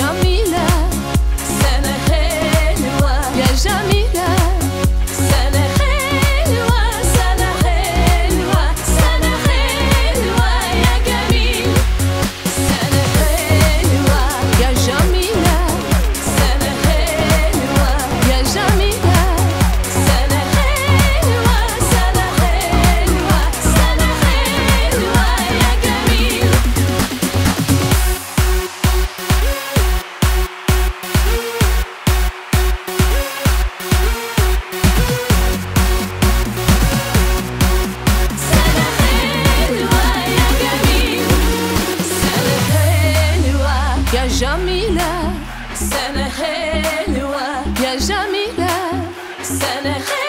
جميلة سنة جميلة سنة حلوة. يا جميلة سنة حلوة.